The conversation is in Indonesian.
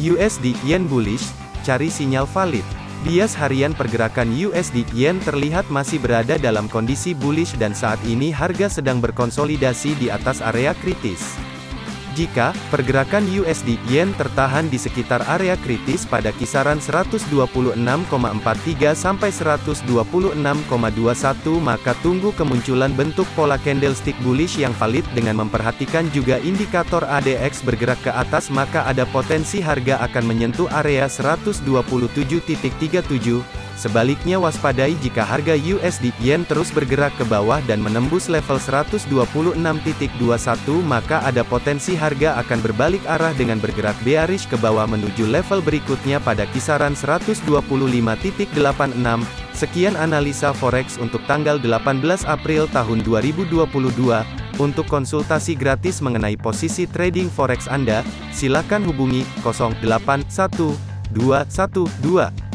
USD Yen bullish, cari sinyal valid. Bias harian pergerakan USD Yen terlihat masih berada dalam kondisi bullish dan saat ini harga sedang berkonsolidasi di atas area kritis. Jika pergerakan USD Yen tertahan di sekitar area kritis pada kisaran 126,43 sampai 126,21 maka tunggu kemunculan bentuk pola candlestick bullish yang valid dengan memperhatikan juga indikator ADX bergerak ke atas maka ada potensi harga akan menyentuh area 127.37 Sebaliknya waspadai jika harga USD Yen terus bergerak ke bawah dan menembus level 126.21 maka ada potensi harga akan berbalik arah dengan bergerak bearish ke bawah menuju level berikutnya pada kisaran 125.86. Sekian analisa forex untuk tanggal 18 April tahun 2022. Untuk konsultasi gratis mengenai posisi trading forex Anda, silakan hubungi 081212